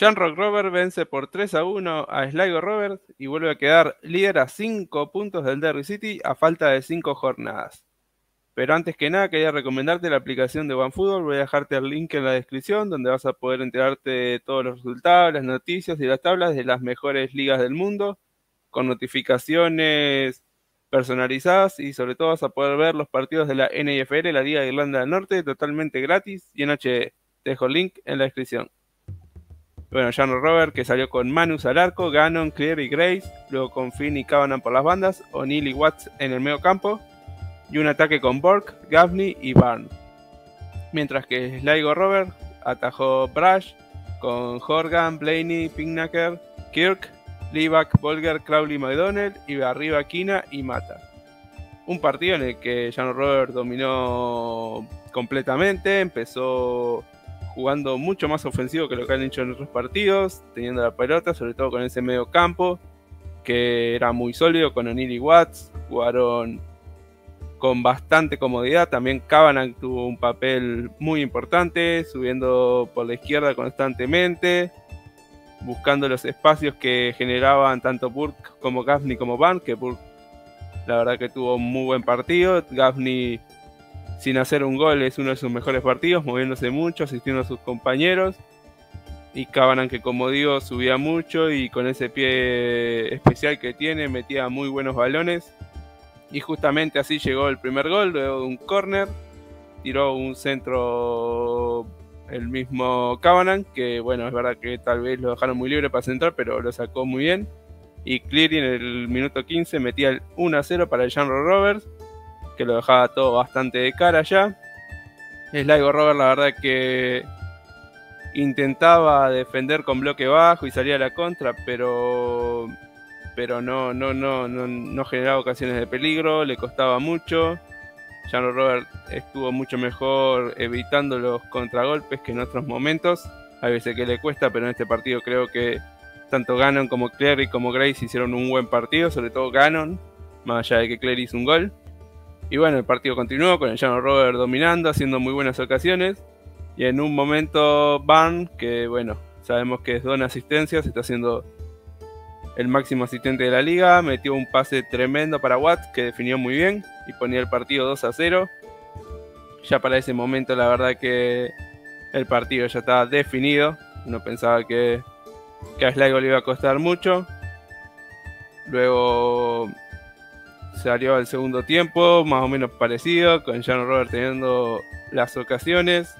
Rock Rover vence por 3 a 1 a Sligo Rovers y vuelve a quedar líder a 5 puntos del Derry City a falta de 5 jornadas. Pero antes que nada quería recomendarte la aplicación de OneFootball, voy a dejarte el link en la descripción donde vas a poder enterarte de todos los resultados, las noticias y las tablas de las mejores ligas del mundo, con notificaciones personalizadas y sobre todo vas a poder ver los partidos de la NFL, la Liga de Irlanda del Norte, totalmente gratis y en HD. Te dejo el link en la descripción. Bueno, Jan Robert que salió con Manus al arco, Gannon, Clear y Grace, luego con Finn y Cavanagh por las bandas, O'Neill y Watts en el medio campo, y un ataque con Bork, Gaffney y Barn. Mientras que Sligo Robert atajó Brash con Horgan, Blaney, Pignacker, Kirk, Levac, Bolger, Crowley, McDonnell y arriba Kina y Mata. Un partido en el que Jan Robert dominó completamente, empezó jugando mucho más ofensivo que lo que han hecho en otros partidos, teniendo la pelota, sobre todo con ese medio campo, que era muy sólido con O'Neill y Watts, jugaron con bastante comodidad, también Kavanagh tuvo un papel muy importante, subiendo por la izquierda constantemente, buscando los espacios que generaban tanto Burke como Gaffney como Van, que Burke la verdad que tuvo un muy buen partido, Gaffney sin hacer un gol es uno de sus mejores partidos, moviéndose mucho, asistiendo a sus compañeros. Y Cabanan que como digo subía mucho y con ese pie especial que tiene metía muy buenos balones. Y justamente así llegó el primer gol, luego de un corner. Tiró un centro el mismo Cabanan, que bueno, es verdad que tal vez lo dejaron muy libre para centrar, pero lo sacó muy bien. Y Cleary en el minuto 15 metía el 1 a 0 para el Janro Roberts que lo dejaba todo bastante de cara ya. Sligo Robert la verdad que intentaba defender con bloque bajo y salía a la contra, pero pero no, no, no, no, no generaba ocasiones de peligro, le costaba mucho. Jan Robert estuvo mucho mejor evitando los contragolpes que en otros momentos. A veces que le cuesta, pero en este partido creo que tanto Gannon como Clary como Grace hicieron un buen partido, sobre todo Gannon, más allá de que Clary hizo un gol. Y bueno, el partido continuó con el Llano Robert dominando, haciendo muy buenas ocasiones. Y en un momento Van, que bueno, sabemos que es don asistencia, se está haciendo el máximo asistente de la liga, metió un pase tremendo para Watt, que definió muy bien y ponía el partido 2 a 0. Ya para ese momento la verdad que el partido ya estaba definido. No pensaba que, que a Sligo le iba a costar mucho. Luego salió al segundo tiempo, más o menos parecido, con Jan Robert teniendo las ocasiones,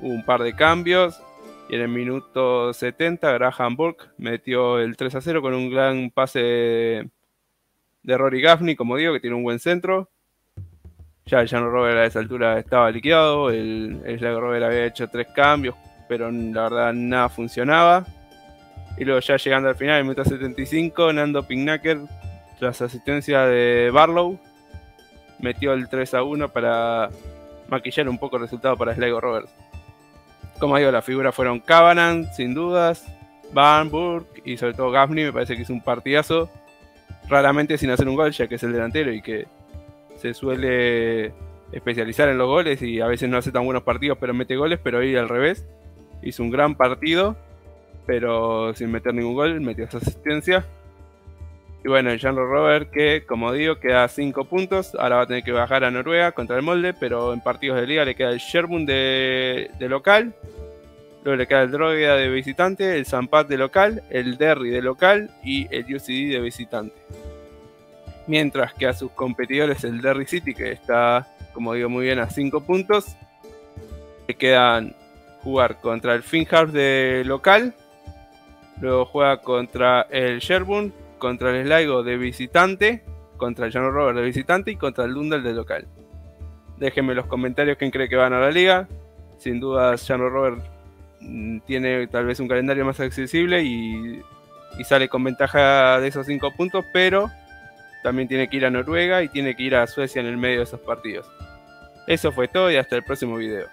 un par de cambios. Y en el minuto 70, Graham Burke metió el 3 a 0 con un gran pase de, Rory Gaffney, como digo, que tiene un buen centro. Ya Jan Robert a esa altura estaba liquidado, el, el Robert había hecho tres cambios, pero la verdad nada funcionaba. Y luego ya llegando al final, en el minuto 75, Nando Pignacker tras asistencia de Barlow, metió el 3 a 1 para maquillar un poco el resultado para Sligo Roberts. Como digo, las figuras fueron Cavanagh, sin dudas, Van y sobre todo Gaffney, me parece que es un partidazo, raramente sin hacer un gol, ya que es el delantero y que se suele especializar en los goles y a veces no hace tan buenos partidos, pero mete goles, pero hoy al revés. Hizo un gran partido, pero sin meter ningún gol, metió esa asistencia. Y bueno, Jean Robert que, como digo, queda 5 puntos. Ahora va a tener que bajar a Noruega contra el molde, pero en partidos de liga le queda el Sherbourne de, local. Luego le queda el Drogheda de visitante, el Zampat de local, el Derry de local y el UCD de visitante. Mientras que a sus competidores el Derry City, que está, como digo, muy bien a 5 puntos, le quedan jugar contra el Finharf de local. Luego juega contra el Sherbourne contra el Sligo de visitante, contra el Jan Robert de visitante y contra el Dundal de local. Déjenme en los comentarios quién cree que van a la liga. Sin duda, Jan Robert mm, tiene tal vez un calendario más accesible y, y sale con ventaja de esos 5 puntos, pero también tiene que ir a Noruega y tiene que ir a Suecia en el medio de esos partidos. Eso fue todo y hasta el próximo video.